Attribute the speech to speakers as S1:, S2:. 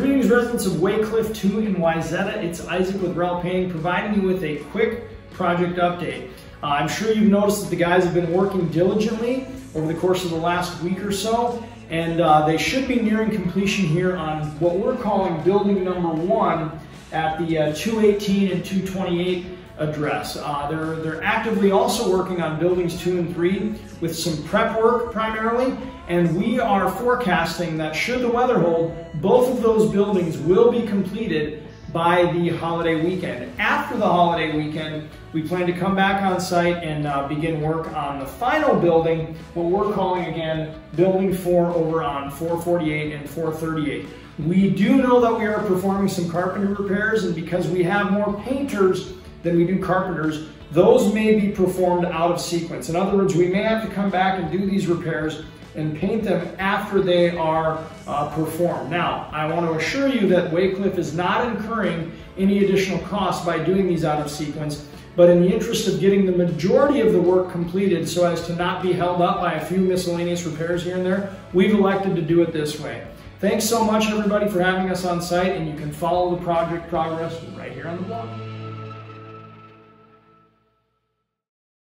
S1: Greetings residents of Waycliffe 2 in Wayzata. It's Isaac with Roell Painting providing you with a quick project update. Uh, I'm sure you've noticed that the guys have been working diligently over the course of the last week or so and uh, they should be nearing completion here on what we're calling building number one at the uh, 218 and 228 address. Uh, they're, they're actively also working on buildings two and three with some prep work primarily, and we are forecasting that should the weather hold, both of those buildings will be completed by the holiday weekend. After the holiday weekend, we plan to come back on site and uh, begin work on the final building, what we're calling again, Building 4 over on 448 and 438. We do know that we are performing some carpentry repairs, and because we have more painters than we do carpenters, those may be performed out of sequence. In other words, we may have to come back and do these repairs and paint them after they are uh, performed. Now, I want to assure you that Waycliffe is not incurring any additional costs by doing these out of sequence, but in the interest of getting the majority of the work completed so as to not be held up by a few miscellaneous repairs here and there, we've elected to do it this way. Thanks so much everybody for having us on site and you can follow the project progress right here on the blog.